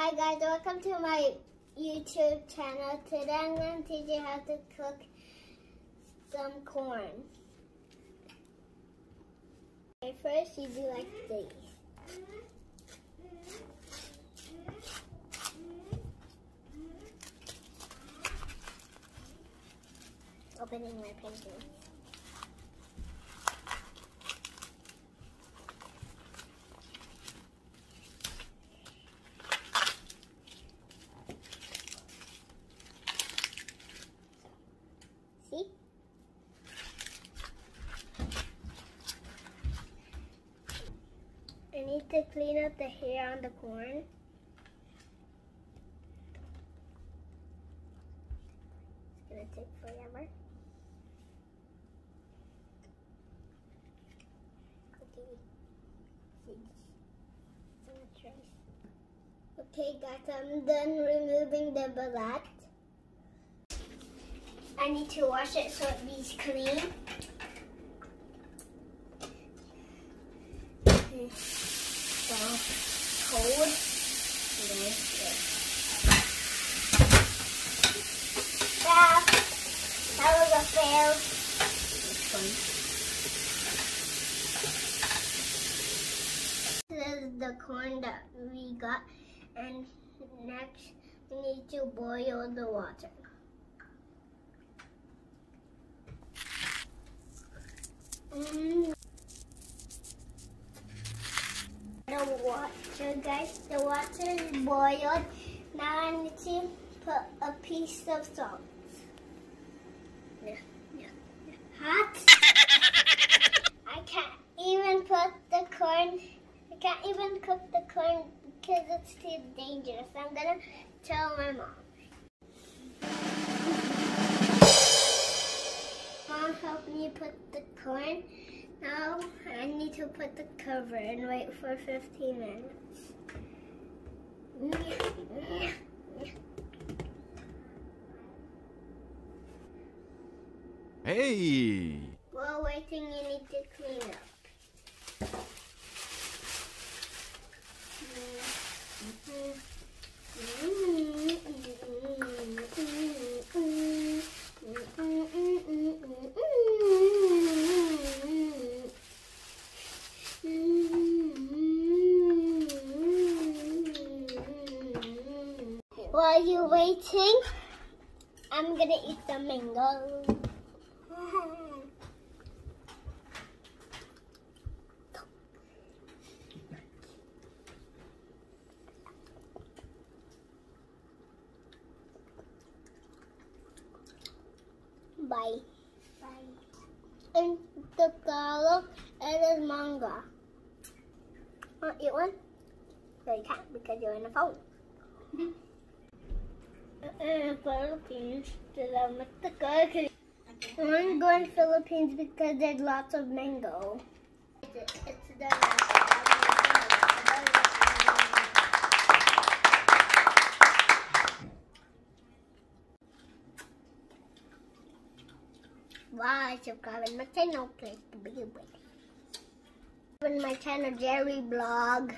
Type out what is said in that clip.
Hi guys, welcome to my YouTube channel. Today I'm going to teach you how to cook some corn. Okay, first you do like this. Opening my painting. See? I need to clean up the hair on the corn. It's gonna take forever. Okay. Okay guys, I'm done removing the balat. I need to wash it so it be clean. So cold. That was a fail. This is the corn that we got, and next we need to boil the water. Mm. The water, guys, the water is boiled. Now I need to put a piece of salt. Yeah, yeah, yeah. Hot. I can't even put the corn, I can't even cook the corn because it's too dangerous. I'm gonna tell my mom. Mom helped me put the corn. Now I need to put the cover and wait for 15 minutes. Hey! While waiting, you need to clean up. While you're waiting, I'm gonna eat the mango. Bye. Bye. And the garlic and the manga. Want to eat one? No, you can't because you're in the phone. In Philippines, there's Mexico. I'm going to Philippines because there's lots of mango. It's, the Wow, subscribe to my channel, the button. On my channel, Jherry Vlog.